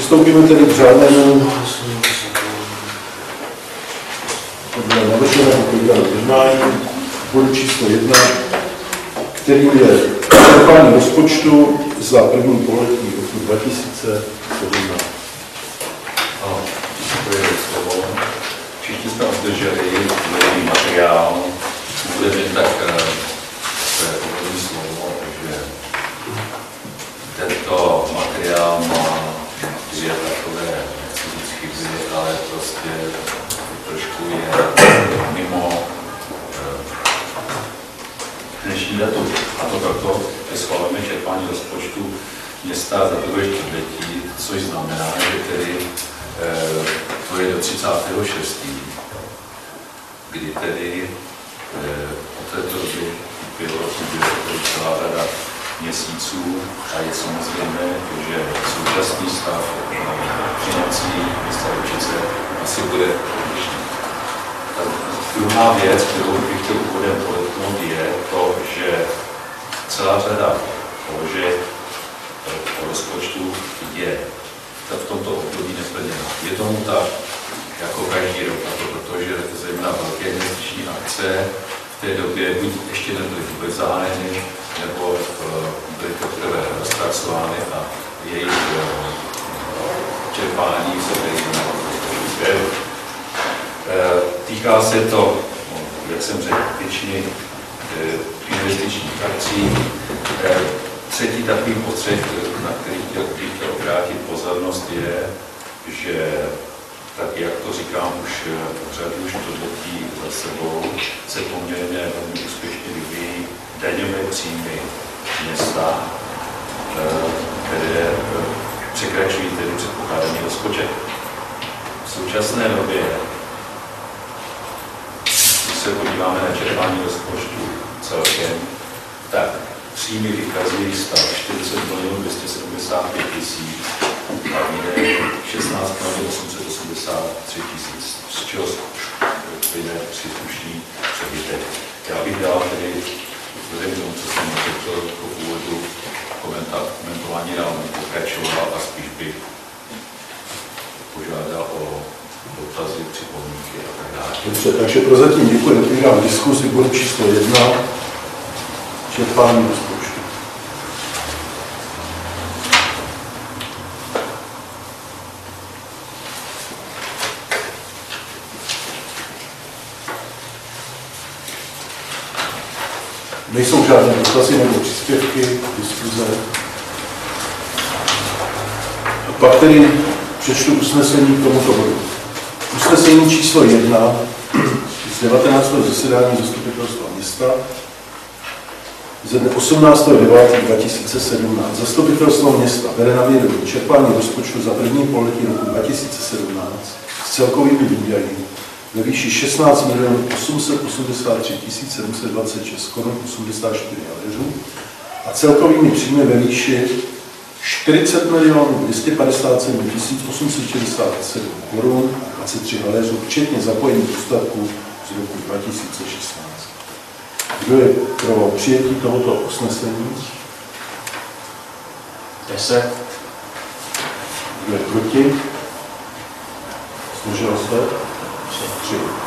Přistoupíme tedy k řádnému podle navrženého pořadu jednání bodu číslo jedna, kterým je čerpání rozpočtu za první poletí roku 2017. Ano, děkuji za slovo. Všichni jsme obdrželi nový prostě trošku je mimo eh, dnešní datum. A to proto, že schvalujeme čerpání rozpočtu města za druhé čtvrtletí, což znamená, že tedy eh, to je do 36. kdy tedy eh, od této doby bylo celá řada měsíců a je samozřejmé, že současný stav eh, financí města Lučice asi bude odlišný. Druhá věc, kterou bych chtěl úvodem podotknout, je to, že celá řada položek o rozpočtu je v tomto období neplněna. Je tomu tak jako každý rok, a to protože zejména velké investiční akce té době buď ještě nebyly vůbec zahájeny, nebo uh, byly teprve rozpracovány a jejich uh, čerpání se tady uh, Týká se to, jak jsem řekl, většiny investičních akcí. Třetí takový potřeb, na který chtěl, bych obrátit pozornost, je, že tak jak to říkám už řadu čtvrtletí za sebou, se poměrně velmi úspěšně vyvíjí daňové příjmy města, které překračují tedy předpokládaný rozpočet. V současné době, když se podíváme na čerpání rozpočtu celkem, tak příjmy vykazují stav 40 milionů 275 tisíc a výdaje 16 milionů 883 tisíc, z čeho plyne příslušný přebytek. Já bych dal tedy, vzhledem k tomu, co jsem řekl jako v úvodu, komentování dál pokračoval a spíš bych požádal o dotazy, připomínky a tak dále. Dobře, takže prozatím děkuji. Otvírám diskuzi bodu číslo jedna. Čerpání rozpočtu. Nejsou žádné dotazy nebo příspěvky, diskuze. Pak tedy přečtu usnesení k tomuto bodu. Usnesení číslo 1 z 19. zasedání zastupitelstva města ze dne 18.9.2017. Zastupitelstvo města bere na vědomí čerpání rozpočtu za první pololetí roku 2017 s celkovými výdaji ve výši 16 milionů 883 726 korun 84 haléřů a celkovými příjmy ve výši 40 milionů 257 867 korun a 23 haléřů, včetně zapojení dostatků z roku 2016. Kdo je pro přijetí tohoto usnesení? 10. Kdo je proti? Zdržel se? shoe.